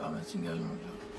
咱们今天用一下。